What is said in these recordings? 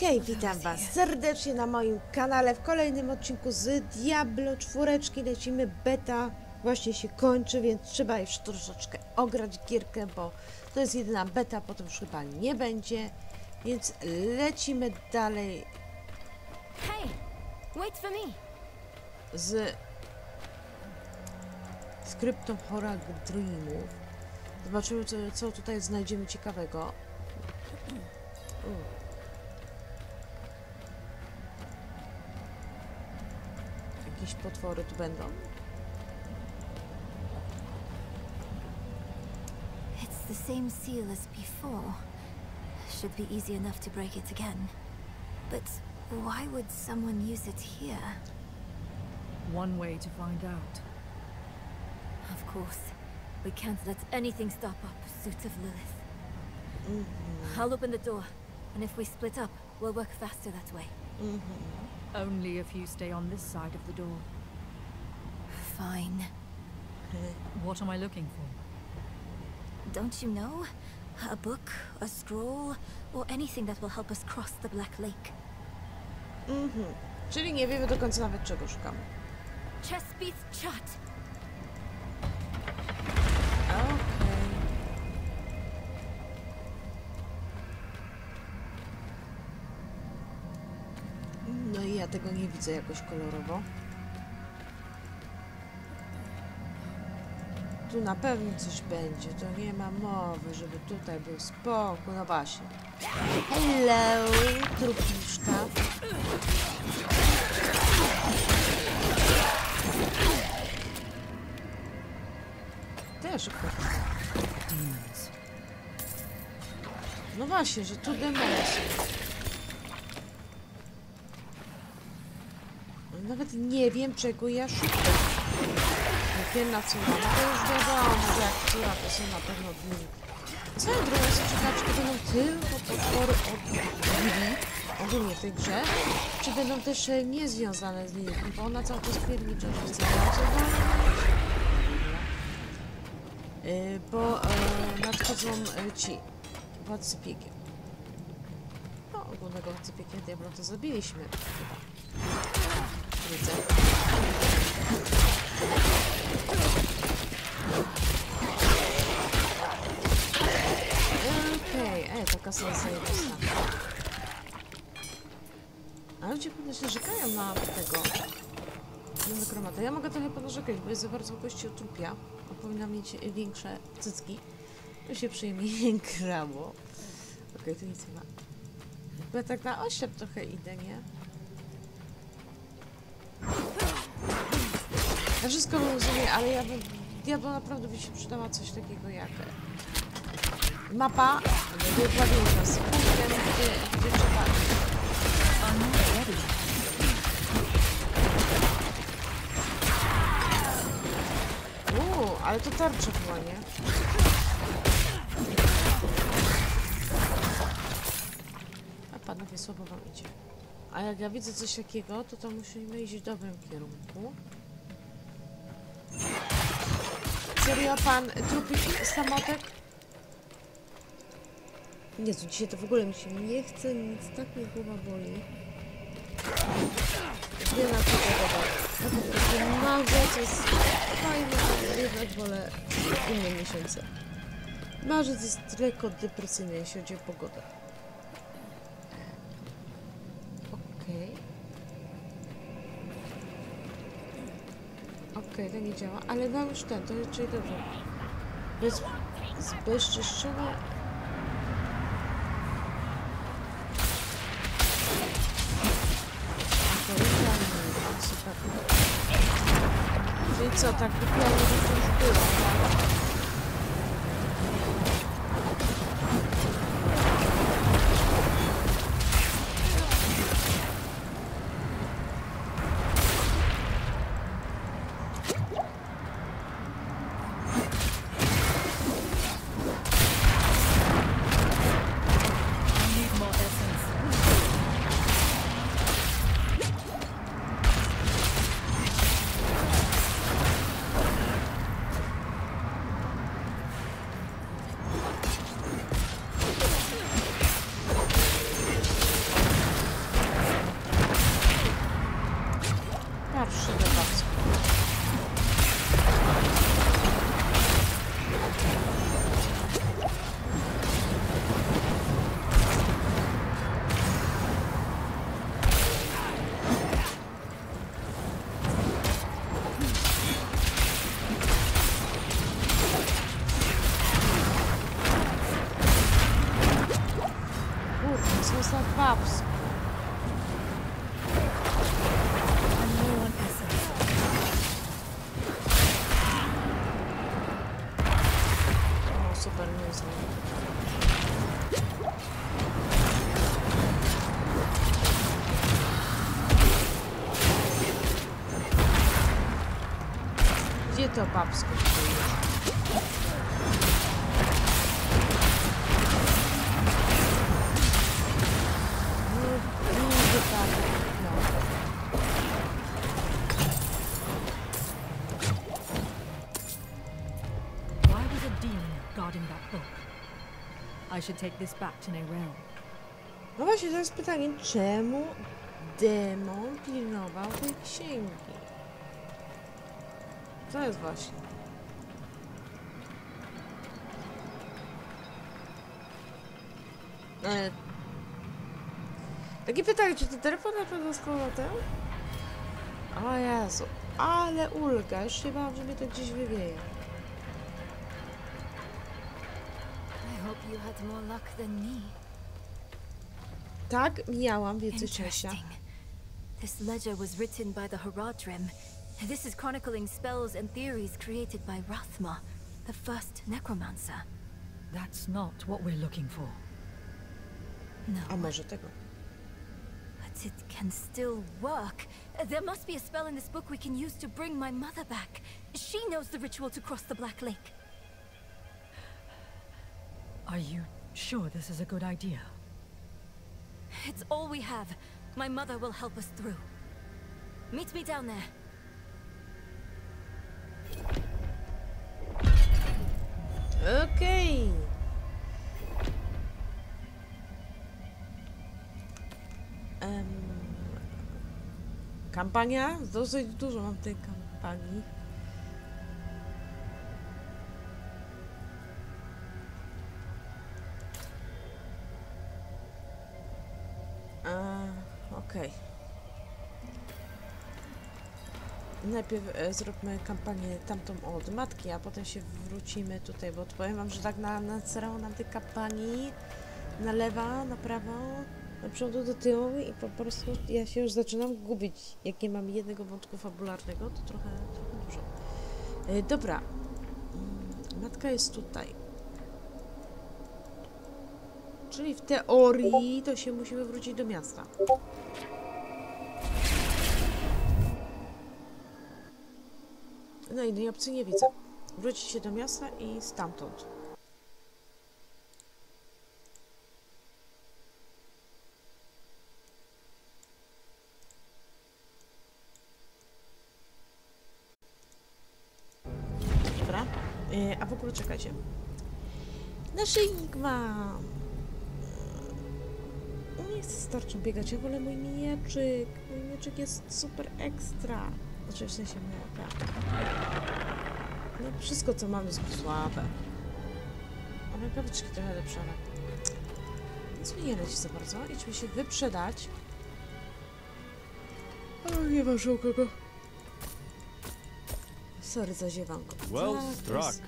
Hej, witam was serdecznie na moim kanale w kolejnym odcinku z Diablo 4. Lecimy beta, właśnie się kończy, więc trzeba już troszeczkę ograć gierkę, bo to jest jedyna beta, potem już chyba nie będzie, więc lecimy dalej Hey, wait for me. z skryptą Horror Dreamów. Zobaczymy, co, co tutaj znajdziemy ciekawego. U. Jakieś potwory tu będą. It's the same seal as before. Should be easy enough to break it again. But why would someone use it here? One way to find out. Of course, we can't let anything stop our pursuit of Lilith. Mm-hmm. I'll open the door, and if we split up, we'll work faster that way. Mm-hmm. Only if you stay on this side of the door. Fine. What am I looking for? Don't you know? A book, a scroll, or anything that will help us cross the Black Lake. Mhm. Czyli nie wiemy do końca nawet czego szukamy. Chesapeake shut. Okej. Ja tego nie widzę jakoś kolorowo. Tu na pewno coś będzie, to nie ma mowy, żeby tutaj był spokój. No właśnie. Hello, trupiszka. Też. No właśnie, że tu demony są. No Nawet nie wiem, czego ja szukam. Jak wiem na co mam, no to już wiadomo, że jak córa to są na pewno dni. Ciekawe, czy to będą tylko potwory od Lili, ogólnie w tej grze, czy będą też e, niezwiązane z Lili, bo ona cały czas pierniczy, że chce Yy, bo e, nadchodzą ci władcy piekieł. No, ogólnego władcy piekieł diabła to zabiliśmy chyba. Widzę. Okej, okay. e, taka jest A ludzie pewnie się rzekają na tego na. Ja mogę trochę ponarzekać, bo jest za bardzo kościotrupia. A powinna mieć większe cycki. To się przyjemnie grało. Okej, tu nic nie ma. Bo ja tak na oślep trochę idę, nie? Ja wszystko rozumiem, ale ja bym... Diablo naprawdę by się przydała coś takiego jak... Mapa wykładnika z punktem, gdzie, gdzie trzeba... Uuu, ale to tarcza chyba, nie? A panowie, słabo wam idzie. A jak ja widzę coś takiego, to to musimy iść w dobrym kierunku. Serio, pan trupik samotek? Jezu, dzisiaj to w ogóle mi się nie chce, nic tak mnie głowa boli. Nie na co po prostu marzę, co jest fajne, jednak wolę inne miesiące. Marzec jest lekko depresyjny, jeśli chodzi o pogodę. Okej. Okej, to nie działa, ale mam już ten, to czyli dobrze. Bez, zbezczyszczone... A to reklamny, super. Czyli co, tak wygląda, że to już było, tak? O, super, nie znam. Should take this back to Neyrel. No właśnie, to jest pytanie, czemu demon pilnował tej księgi? To jest właśnie. E, Takie pytanie, czy to telefon na pewno z powrotem? O Jezu, ale ulga, już się bałam, że to gdzieś wywieje. Had more luck than me. Tak, miałam więcej szczęścia. Interesting. This ledger was written by the Haradrim. This is chronicling spells and theories created by Rathma, the first necromancer. That's not what we're looking for. No, A może tego? but it can still work. There must be a spell in this book we can use to bring my mother back. She knows the ritual to cross the Black Lake. Are you sure this is a good idea? It's all we have. My mother will help us through. Meet me down there. Okay. Em, Kampania? Dosyć dużo mam tej kampanii. A, Najpierw e, zróbmy kampanię tamtą od matki, a potem się wrócimy tutaj, bo powiem wam, że tak na, nacerało nam tej kampanii na lewa, na prawo, do przodu, do tyłu i po prostu ja się już zaczynam gubić. Jak nie mam jednego wątku fabularnego, to trochę, trochę dużo. E, dobra. Mm, Matka jest tutaj. Czyli w teorii to się musimy wrócić do miasta. No innej opcji nie widzę. Wrócić się do miasta i stamtąd. Dobra. E, a w ogóle czekajcie. Naszyjnik mam. Nie chcę z tarczą biegać, ja wolę mój mieczyk. Mój mieczyk jest super ekstra. Znaczy w sensie moja tak. No wszystko co mamy jest słabe. A rękawiczki trochę lepsze, ale... Nic mi nie leci za bardzo. Idźmy się wyprzedać. O, nie u kogo. Sorry za ziewanko. Well Tak, struck.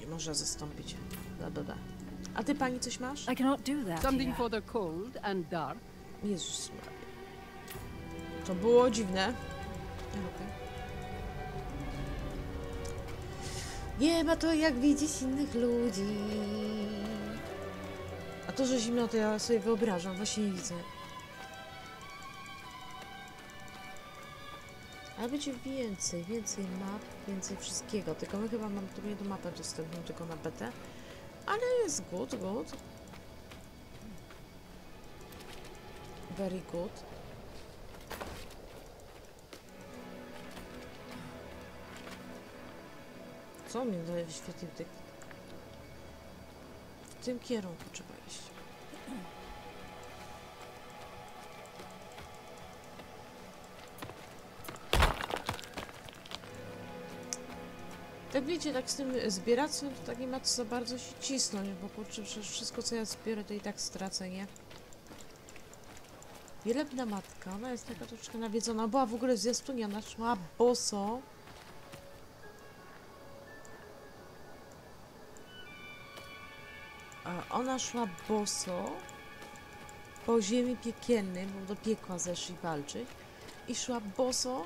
Nie może zastąpić. Bla, bla, bla. A ty pani coś masz? I cannot do that. Something for the cold and dark. Jezus. To było dziwne. Okej. Nie ma to jak widzieć innych ludzi. A to, że zimno, to ja sobie wyobrażam, właśnie nie widzę. Ale będzie więcej, więcej map, więcej wszystkiego. Tylko my chyba mamy tu jedną mapę dostępną tylko na betę. Ale jest good, good. Very good. Co mnie daje wyświetlił tych... W tym kierunku trzeba iść. Tak tak z tym zbieractwem to tak nie ma co za bardzo się cisnąć, bo kurczę, przecież wszystko co ja zbiorę to i tak stracę, nie? Wielebna matka, ona jest taka troszeczkę nawiedzona, była w ogóle ona szła boso. E, Ona szła boso po ziemi piekielnej, bo do piekła zeszli walczyć i szła boso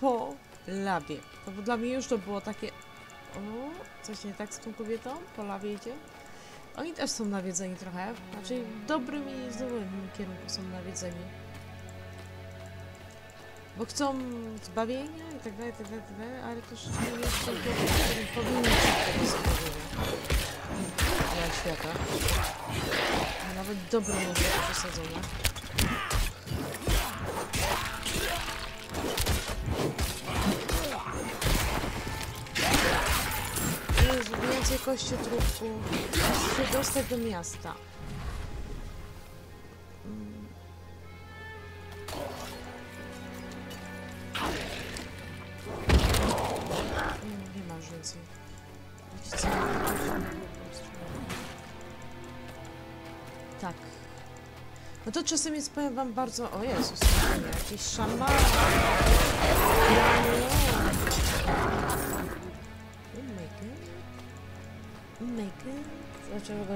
po labie. To bo dla mnie już to było takie o, coś nie tak z tą kobietą? Po lawie idzie? Oni też są nawiedzeni trochę, znaczy w dobrym i złym kierunku są nawiedzeni. Bo chcą zbawienia i tak dalej, tak dalej, tak dalej, ale też nie jest to powinni zbawienia. Dla świata. A nawet dobro może być przesadzone. Więcej kościotrupków. Muszę się dostać do miasta. Mm. Nie ma już? Tak. No to czasem jest, powiem wam, bardzo... O Jezus, szamany. Oh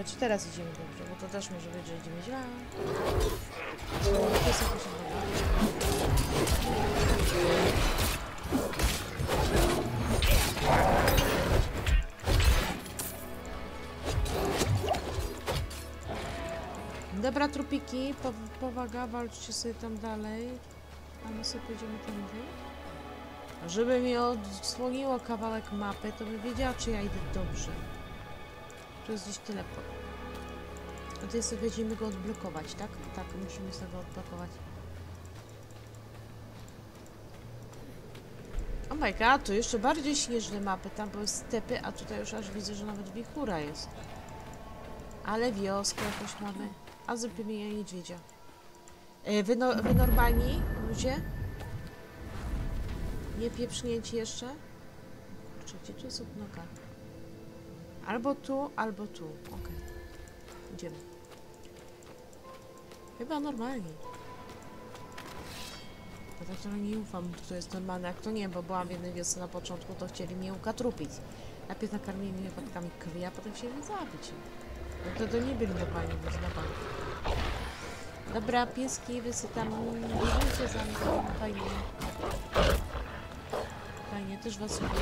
Czy teraz idziemy dobrze? Bo to też może być, że idziemy źle. Dobra, trupiki, po, powaga, walczcie sobie tam dalej. A my sobie pójdziemy tędy. Żeby mi odsłoniło kawałek mapy, to by wiedziała, czy ja idę dobrze. Tu jest gdzieś teleport. A tutaj sobie będziemy go odblokować, tak? Tak, musimy sobie go odblokować. Oh my god, tu jeszcze bardziej śnieżne mapy, tam były stepy, a tutaj już aż widzę, że nawet wichura jest. Ale wioskę jakoś mamy. A zrobimy jej niedźwiedzia. E, Wy, no, wy normalni ludzie? Nie pieprznięci jeszcze? Kurczę, gdzie tu jest odnoga? Albo tu, albo tu. Okej. Idziemy. Chyba normalnie. Ja tak trochę nie ufam, to jest normalne. Jak to nie, bo byłam w jednej wiosce na początku, to chcieli mnie ukatrupić. Najpierw nakarmili mnie patkami krwi, a potem chcieli mnie zabić. No to, to nie byli normalni ludzie, na. Dobra, pieski, wy tam bierzecie za mną, fajnie. Fajnie, też was lubię.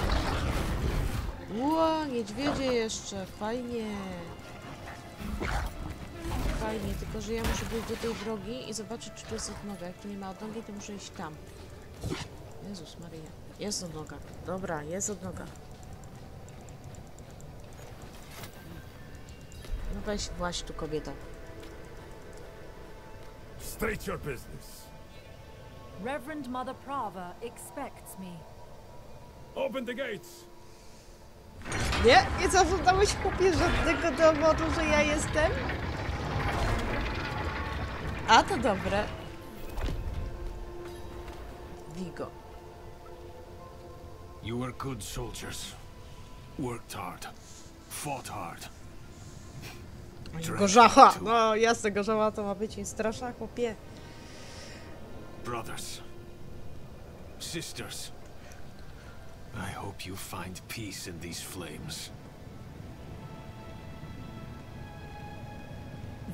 Ło, niedźwiedzie jeszcze, fajnie. Fajnie, tylko że ja muszę być do tej drogi i zobaczyć, czy tu jest odnoga. Jak tu nie ma odnogi, to muszę iść tam. Jezus Maria. Jest odnoga. Dobra, jest odnoga. No weź właśnie tu kobieta. State your business. Reverend Mother Prava expects me. Open the gates. Nie, nie zażądałeś chłopie żadnego dowodu, że ja jestem? A to dobre. Vigo. You were good soldiers. Worked hard. Fought hard. Too. No jasne, gorzacha to ma być i strasza, chłopie. Brothers. Sisters. I hope you find peace in these flames.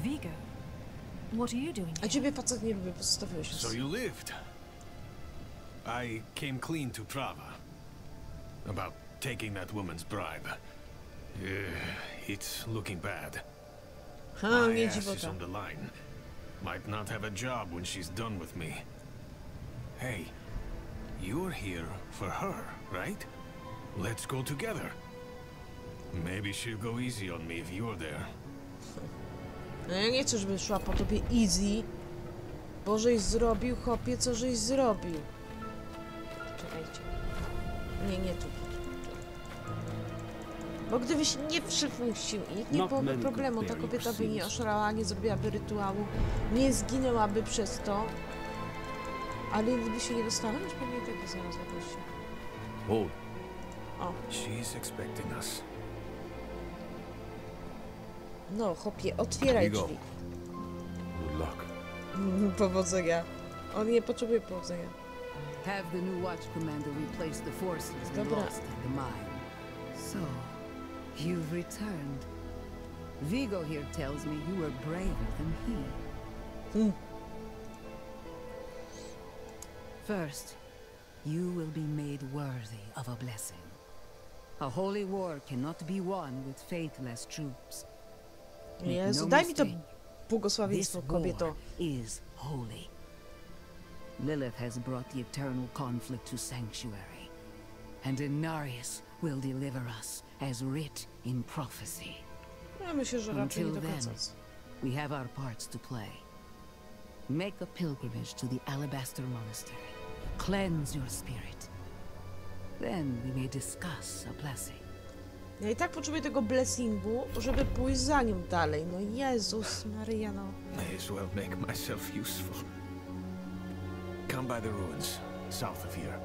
Vigo, what are you doing A here? ciebie facet nie lubię, pozostawiłeś nas. So you lived. I came clean to Prava. About taking that woman's bribe. Uh, it's looking bad. Ha, My ass is dziwota. on the line. Might not have a job when she's done with me. Hey, you're here for her, right? Let's go together. Maybe she'll go easy on me if you're there. No ja nie chcę, żeby szła po tobie easy. Bo żeś zrobił, chłopie, co żeś zrobił. Czekajcie. Nie, nie tu. Bo gdybyś nie przypuścił i nikt nie byłoby problemu, ta kobieta by nie oszalała, nie zrobiłaby rytuału, nie zginęłaby przez to. Ale gdyby się nie dostała, już pewnie i tak znalazła gościa. Hold. O, She's expecting us. no chłopie, otwieraj Vigo. drzwi. Good luck. Powodzenia. On nie potrzebuje powodzenia. Have the new watch commander replace the forces we Dobra. lost at the mine. So, you've returned. Vigo here tells me you were braver than he. Hmm. First, you will be made worthy of a blessing. A holy war cannot be won with faithless troops. Jezu, daj mi to błogosławieństwo, kobieto. is holy. Lilith has brought the eternal conflict to Sanctuary, and Inarius will deliver us, as writ in prophecy. Ja myślę, że raczej Until then. We have our parts to play. Make a pilgrimage to the Alabaster Monastery. Cleanse your spirit. Then we may discuss a blessing. Ja i tak potrzebuję tego blessingu, żeby pójść za nią dalej. No Jezus Maryja, no. May as well make myself useful. Come by the ruins, south of here.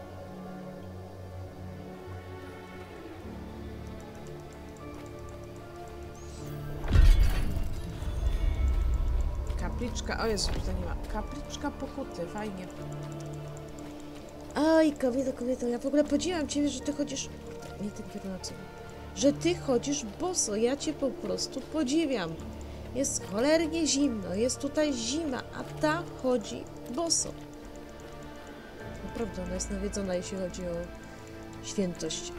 Kapliczka, o Jezu, tutaj nie ma. Kapliczka pokuty, fajnie. Oj, kobieto, kobieto, ja w ogóle podziwiam Ciebie, że Ty chodzisz... Nie tak wielce. Że Ty chodzisz boso, ja Cię po prostu podziwiam. Jest cholernie zimno, jest tutaj zima, a ta chodzi boso. Naprawdę, ona jest nawiedzona, jeśli chodzi o świętość.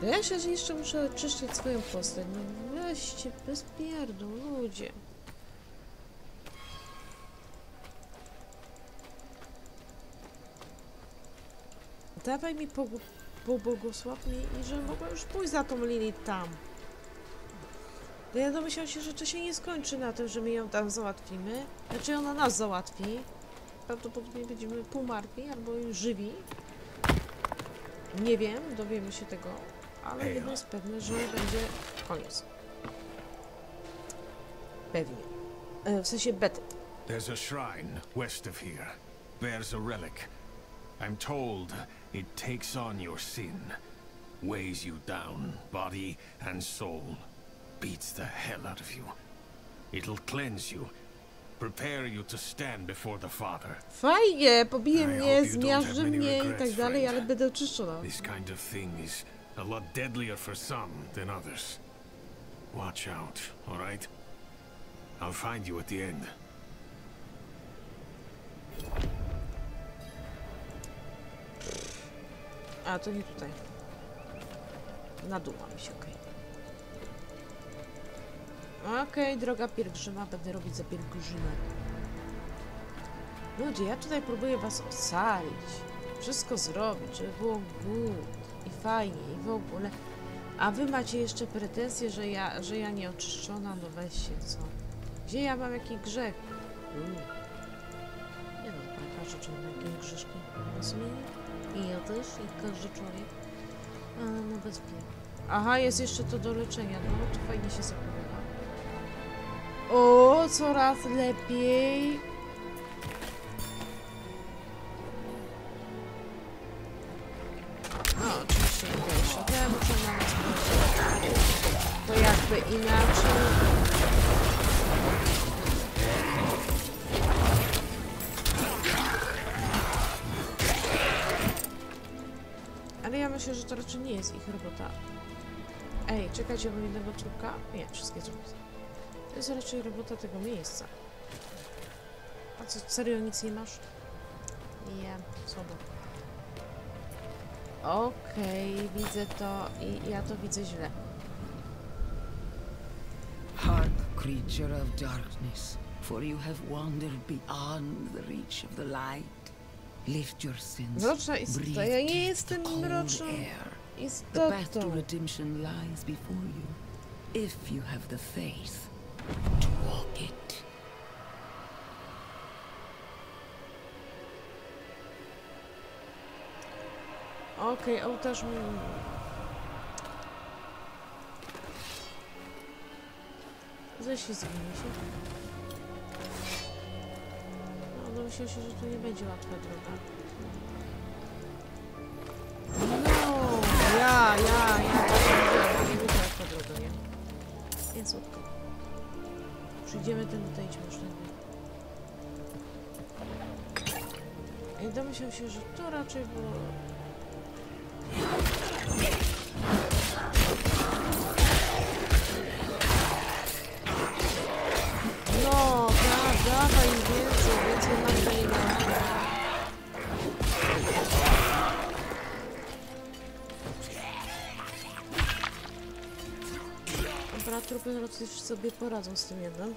To Ja się jeszcze muszę czyszczyć swoją postać. No weźcie, bez ludzie. Dawaj mi pobłogosław mi i że mogła już pójść za tą Lili tam. Bo ja domyślam się, że to się nie skończy na tym, że my ją tam załatwimy. Znaczy ona nas załatwi. Prawdopodobnie będziemy półmartwi albo już żywi. Nie wiem, dowiemy się tego. Ale jedno jest pewne, że będzie koniec. Pewnie. E, w sensie bety. There's a shrine west of here. Bears a relic. I'm told it takes on your sin, weighs you down, body and soul, beats the hell out of you. It'll cleanse you, prepare you to stand before the Father. Fajnie, pobije mnie, hope you don't zmiażdży mnie i tak dalej, ale będę oczyszczona. This kind of thing is a lot deadlier for some than others. Watch out, all right? I'll find you at the end. A, to nie tutaj. Na dół się, okej. Okej, droga pielgrzyma, będę robić za pielgrzymę. Ludzie, ja tutaj próbuję was ocalić. Wszystko zrobić, żeby było good i fajnie i w ogóle. A wy macie jeszcze pretensje, że ja, że ja nie oczyszczona? No weźcie, co? Gdzie ja mam jaki grzech? Mm. Nie no, człowiek ma jakieś grzeszki. W sumie i ja też, jak każdy człowiek. A, no bez biegu. Aha, jest jeszcze to do leczenia. No, to fajnie się zapowiada. O, coraz lepiej. Ja myślę, że to raczej nie jest ich robota. Ej, czekajcie, mam jednego trupka? Nie, wszystkie trupki. To jest raczej robota tego miejsca. A co, serio nic nie masz? Nie, słabo. Okej, widzę to i ja to widzę źle. Hark, creature of darkness, for you have wandered beyond the reach of the light. Lift your sins. Mroczna istota, ja nie jestem mroczną air. The path to redemption lies before you, if you have the faith to walk it. Okej, ołtarz mi... Zaś się zginie się. No, no myślę się, że tu nie będzie łatwa droga. No, ja, ja, ja, ja, nie będzie łatwa droga, nie? Więc słodko. Przyjdziemy ten tutaj tędy. I domyślam się, że to raczej było Trupy raczej sobie poradzą z tym jednym.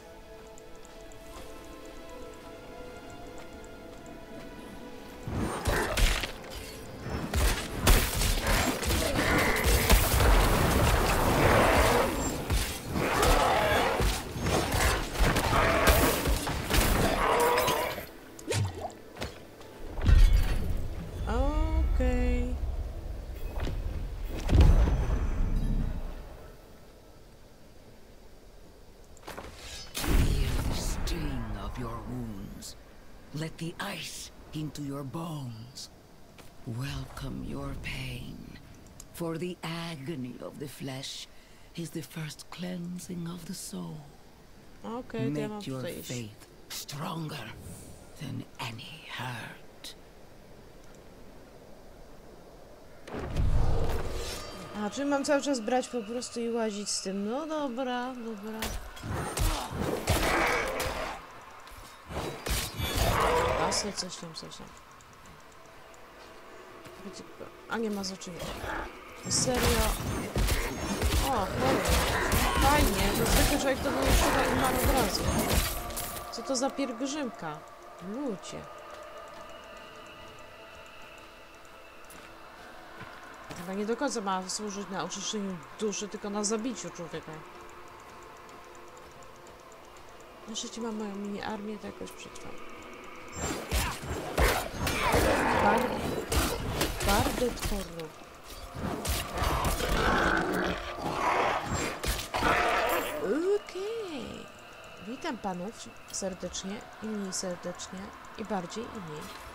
Let the ice into your bones. Welcome your pain. For the agony of the flesh is the first cleansing of the soul. To Make your tutaj faith stronger than any hurt. A, czyli mam cały czas brać po prostu i łazić z tym. No dobra, dobra. Asy, coś tam, coś tam. A nie ma zaczynki. Serio? O, cholera. Fajnie, to zwykle człowiek to wyłączyła i ma od razu. Co to za pielgrzymka? Ludzie. Chyba nie do końca ma służyć na oczyszczeniu duszy, tylko na zabiciu człowieka. Na szczęście mam moją mini armię, to jakoś przetrwam. Bar... Bardet horror. Okej. Witam panów serdecznie i mniej serdecznie i bardziej i mniej.